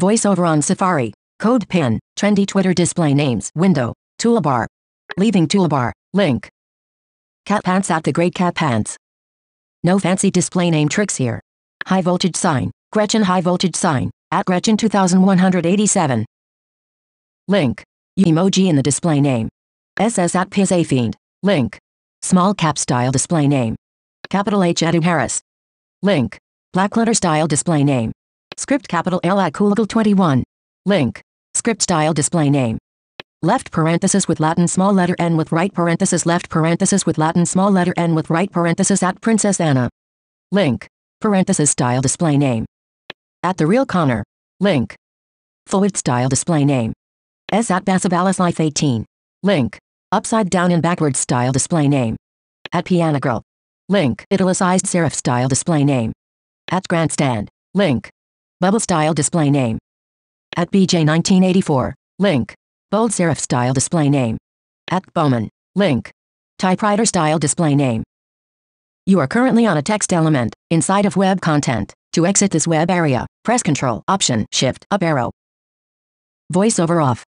VoiceOver on Safari. CodePen. Trendy Twitter display names. Window. Toolbar. Leaving toolbar. Link. Cat pants at the Great Cat Pants. No fancy display name tricks here. High voltage sign. Gretchen high voltage sign. At Gretchen 2187. Link. Emoji in the display name. SS at Piz Fiend. Link. Small cap style display name. Capital H at Harris. Link. Black letter style display name. Script capital L at Coolgle 21. Link. Script style display name. Left parenthesis with Latin small letter n with right parenthesis left parenthesis with Latin small letter n with right parenthesis at Princess Anna. Link. Parenthesis style display name. At the real Connor. Link. Forward style display name. S at Basabalas Life 18. Link. Upside down and backward style display name. At Piano Girl. Link. Italicized serif style display name. At Grandstand. Link. Bubble style display name. At BJ 1984. Link. Bold serif style display name. At Bowman. Link. Typewriter style display name. You are currently on a text element inside of web content. To exit this web area, press Ctrl Option Shift Up arrow. VoiceOver off.